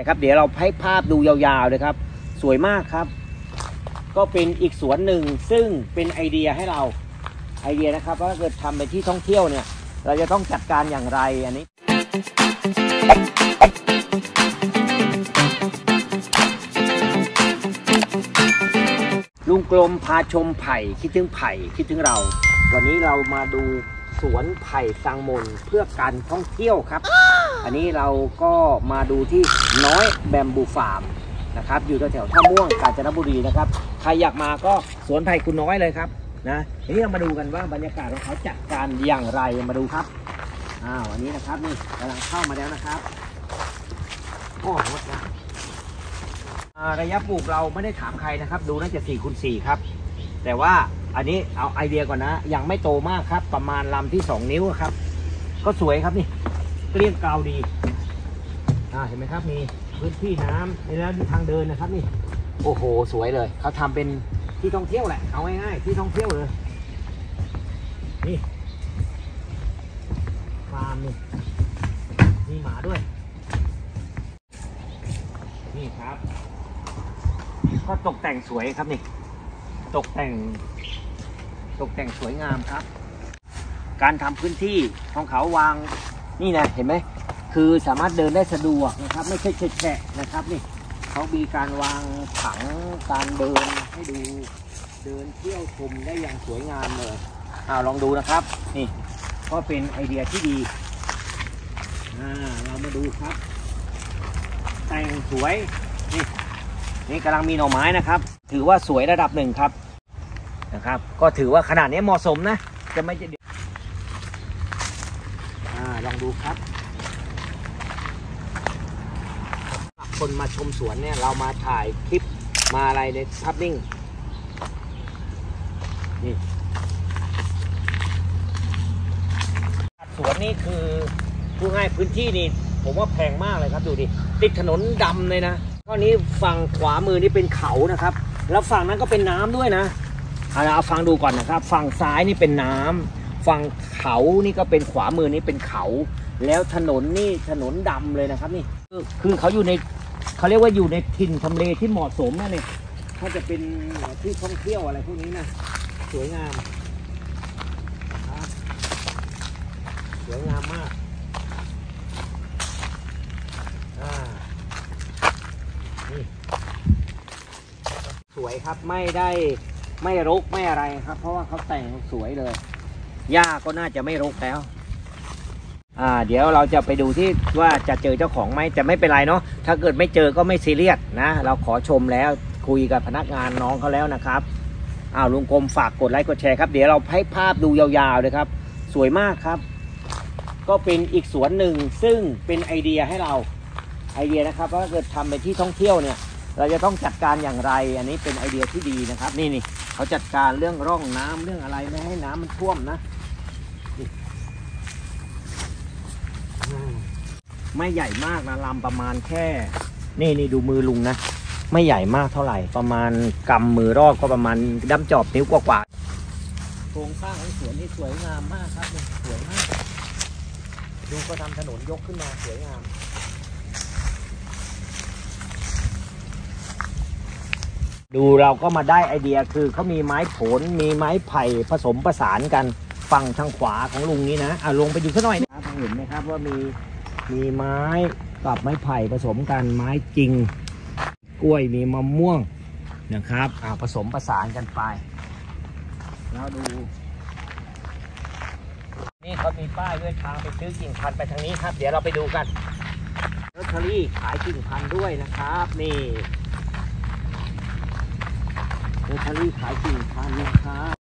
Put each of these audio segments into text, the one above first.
นะครับ เดี๋ยวเราให้ภาพดูยาวๆเลยครับ สวยมากครับ ก็เป็นอีกสวนหนึ่งซึ่งเป็นไอเดียให้เราไอเดียนะครับว่าถ้าเกิดทำเป็นที่ท่องเที่ยวเนี่ย เราจะต้องจัดการอย่างไรอันนี้ลุงกลมพาชมไผ่คิดถึงไผ่คิดถึงเรา วันนี้เรามาดูสวนไผ่สังมนเพื่อการท่องเที่ยวครับ อันนี้เราก็มาดูที่น้อยแบมบูฟาร์มนะครับอยู่แถวท่าม่วงกาญจนบุรีนะครับใครอยากมาก็สวนไผ่คุณน้อยเลยครับนะทีนี้เรามาดูกันว่าบรรยากาศของเขาจัดการอย่างไรมาดูครับอ้าวอันนี้นะครับนี่กำลังเข้ามาแล้วนะครับโอ้งดงามอ่าระยะปลูกเราไม่ได้ถามใครนะครับ ดูน่าจะ4คูณ4ครับ แต่ว่าอันนี้เอาไอเดียก่อนนะ ยังไม่โตมากครับ ประมาณลำที่2นิ้วครับ ก็สวยครับนี่ เกลี้ยงเกลาดีอ่าเห็นไหมครับมีพื้นที่น้ำนี่แล้วมีทางเดินนะครับนี่ โอ้โห สวยเลย เขาทำเป็นที่ท่องเที่ยวแหละ เอาง่ายๆที่ท่องเที่ยวเลย นี่ฟาร์มนี่มีหมาด้วย นี่ครับ ก็ตกแต่งสวยครับนี่ ตกแต่ง ตกแต่งสวยงามครับ การทำพื้นที่ของเขาวาง นี่นะเห็นไหมคือสามารถเดินได้สะดวกนะครับ ไม่ใช่แฉะนะครับนี่เขามีการวางถังการเดินให้ดูเดินเที่ยวชมได้อย่างสวยงามเลยอ้าวลองดูนะครับนี่ก็เป็นไอเดียที่ดีอ่าเรามาดูครับ แต่งสวยนี่นี่กำลังมีหน่อไม้นะครับ ถือว่าสวยระดับหนึ่งครับนะครับ ก็ถือว่าขนาดนี้เหมาะสมนะจะไม่จะ องดูครับคนมาชมสวนเนี่ยเรามาถ่ายคลิปมาอะไรในภาพนิ่งนี่สวนนี่คือผู้ให้พื้นที่นี่ผมว่าแพงมากเลยครับดูดิติดถนนดำเลยนะข้อนี้ฝั่งขวามือนี่เป็นเขานะครับ แล้วฝั่งนั้นก็เป็นน้ำด้วยนะเอาละเอาฟังดูก่อนนะครับ ฝั่งซ้ายนี่เป็นน้ำ ฝั่งเขานี่ก็เป็นขวามือนี่เป็นเขา แล้วถนนนี่ถนนดำเลยนะครับนี่คือเขาอยู่ในเขาเรียกว่าอยู่ในถิ่นทำเลที่เหมาะสมนะเนี่ยถ้าจะเป็นที่ท่องเที่ยวอะไรพวกนี้นะสวยงามสวยงามมากสวยครับไม่ได้ไม่รกไม่อะไรครับ เพราะว่าเขาแต่งสวยเลย หญ้าก็น่าจะไม่รกแล้ว อ่า เดี๋ยวเราจะไปดูที่ว่าจะเจอเจ้าของไหมจะไม่เป็นไรเนาะถ้าเกิดไม่เจอก็ไม่ซีเรียสนะ เราขอชมแล้วคุยกับพนักงานน้องเขาแล้วนะครับอ้าวลุงกรมฝากกดไลค์กดแชร์ครับเดี๋ยวเราให้ภาพดูยาวๆเลยครับ สวยมากครับ ก็เป็นอีกสวนหนึ่งซึ่งเป็นไอเดียให้เราไอเดียนะครับว่าเกิดทำเป็นที่ท่องเที่ยวเนี่ย เราจะต้องจัดการอย่างไร อันนี้เป็นไอเดียที่ดีนะครับ นี่นี่ เขาจัดการเรื่องร่องน้ำเรื่องอะไรไม่ให้น้ำมันท่วมนะไม่ใหญ่มากนะลำประมาณแค่ นี่นี่ดูมือลุงนะ ไม่ใหญ่มากเท่าไหร่ ประมาณกำมือรอบก็ประมาณดั้มจอบนิ้วกว่าๆโครงสร้างของสวนนี่สวยงามมากครับเนี่ยสวยมากดูก็ทำถนนยกขึ้นมาสวยงาม ดูเราก็มาได้ไอเดียคือเขามีไม้ผลมีไม้ไผ่ผสมประสานกันฝั่งทางขวาของลุงนี้นะอะลงไปดูสักหน่อยนะครับเห็นไหมครับว่ามีมีไม้กับไม้ไผ่ผสมกันไม้จริง กล้วยมีมะม่วงนะครับอ่าผสมประสานกันไป แล้วดู นี่เขามีป้ายด้วยทางไปซื้อกิ่งพันธุ์ไปทางนี้ครับ เดี๋ยวเราไปดูกันลอตเตอรี่ขายกิ่งพันธุ์ด้วยนะครับ นี่ เบเกอรี่ขายกี่พันธุ์นะ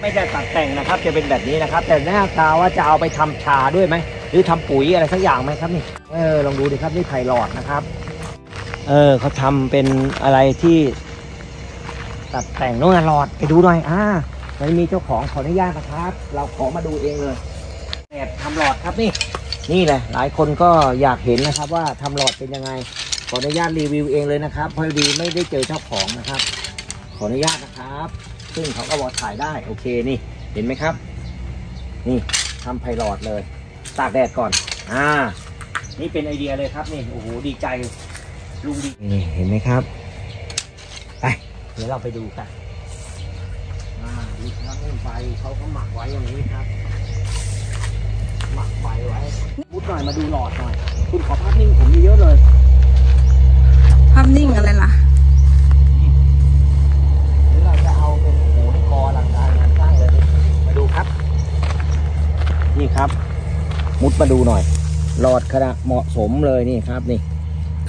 ไม่ได้ตัดแต่งนะครับจะเป็นแบบนี้นะครับ แต่หน้าตาว่าจะเอาไปทำชาด้วยไหมหรือทำปุ๋ยอะไรสักอย่างไหมครับนี่เออลองดูดิครับนี่ไผ่หลอดนะครับเออเขาทำเป็นอะไรที่ ตัดแต่งน้นนหลอดไปดูหน่อยอ่าไม่มีเจ้าของขออนุญาตนะครับ เราขอมาดูเองเลยแอบทำหลอดครับนี่ นี่แหละ หลายคนก็อยากเห็นนะครับ ว่าทำหลอดเป็นยังไงขออนุญาตรีวิวเองเลยนะครับเพราะดีไม่ได้เจอเจ้าของนะครับ ขออนุญาตนะครับ ซึ่งเขาก็บอกถ่ายได้โอเคนี่เห็นไหมครับ นี่ทำไพลอดเลย ตากแดดก่อน อ่า นี่เป็นไอเดียเลยครับนี่โอ้โหดีใจลุงดีนี่เห็นไหมครับไปเดี๋ยวเราไปดูกันอ่านี่ครับนี่ใบเขาก็หมักไว้อย่างนี้ครับ หมักใบไว้มุดหน่อยมาดูหลอดหน่อยคุณขอภาพนิ่งผมเยอะๆเลย ภาพนิ่งอะไรล่ะ หรือเราจะเอาเป็นโหนคอหลังการงานสร้างเลย มาดูครับ นี่ครับ มาดูหน่อย หลอดขนาดเหมาะสมเลยนี่ครับนี่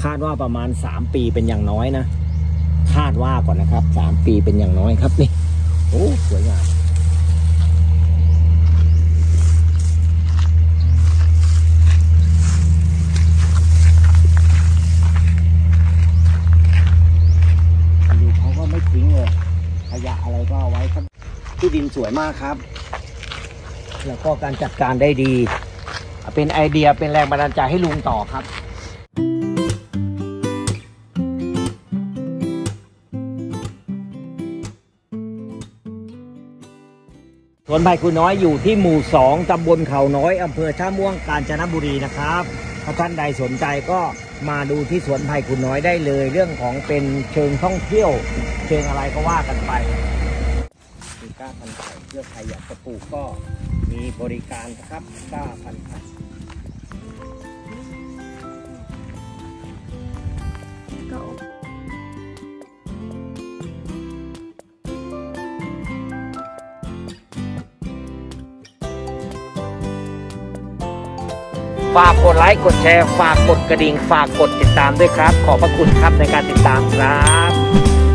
คาดว่าประมาณ 3 ปีเป็นอย่างน้อยนะ คาดว่าก่อนนะครับ 3 ปีเป็นอย่างน้อยครับนี่ โอ้สวยงามดูเขาก็ไม่ทิ้งเลยขยะอะไรก็เอาไว้ครับที่ดินสวยมากครับ แล้วก็การจัดการได้ดี เป็นไอเดียเป็นแรงบันดาลใจให้ลุงต่อครับสวนไผ่คุณน้อยอยู่ที่หมู่ 2 ตำบลเขาน้อยอำเภอท่าม่วงกาญจนบุรีนะครับถ้าท่านใดสนใจก็มาดูที่สวนไผ่คุณน้อยได้เลย เรื่องของเป็นเชิงท่องเที่ยว เชิงอะไรก็ว่ากันไปกล้าพัน เพื่อใครอยากจะปลูกก็มีบริการนะครับกล้าพันธุ์ไผ่ก็ฝากกดไลค์กดแชร์ฝากกดกระดิ่ง ฝากกดติดตามด้วยครับ ขอบพระคุณครับในการติดตามครับ